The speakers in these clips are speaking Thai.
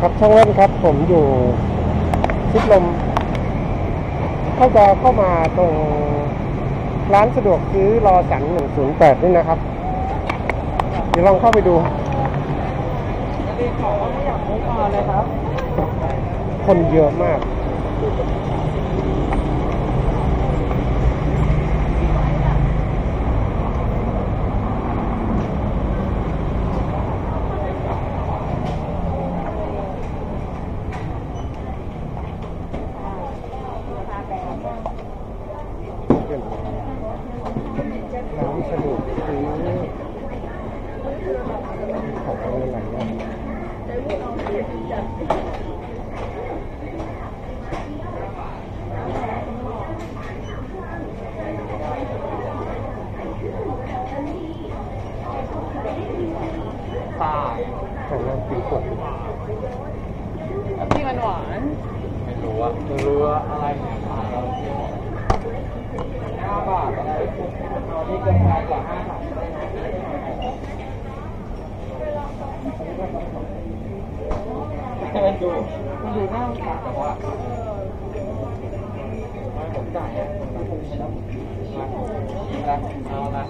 ครับช่างเว่นครับ ผมอยู่ชิดลม เข้าจะเข้ามาตรงร้านสะดวกซื้อรอจันหนึ่งศูนย์แปดนี่นะครับ เดี๋ยวลองเข้าไปดูขอไม่อยากมุกมาเลยครับคนเยอะมาก ร้านสะดวกซื้อของอะไรหลายอย่างตาของน้ำปีกบที่มันหวาน ไม่รู้อะไม่รู้ว่าอะไรห้า ดูมันดูน่าสงสารแต่ว่าไม่ผมจ่ายอะผมคงไม่ต้องมาเอาละ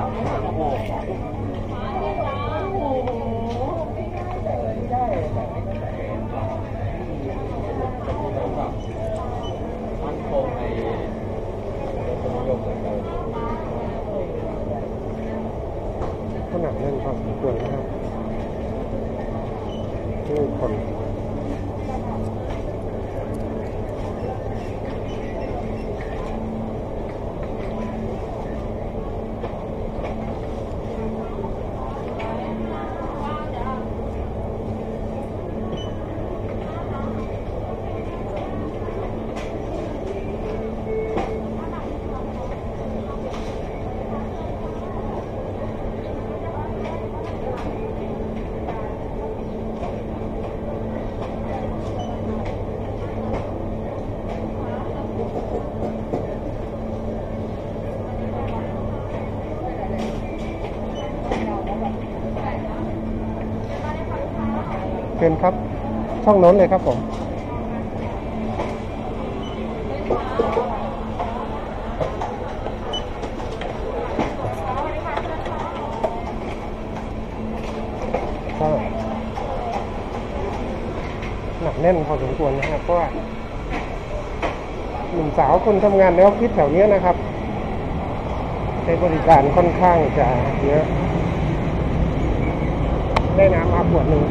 ขนาดนั้นพอสมควรนะครับนี่คน เป็นครับ ช่องน้นเลยครับผมหนักแน่นพอสมควรนะครับเพราะว่า หนุ่มสาวคนทำงานในออฟฟิศแถวเนี้ยนะครับใช้บริการค่อนข้างจะเยอะได้น้ำมาขวดหนึ่ง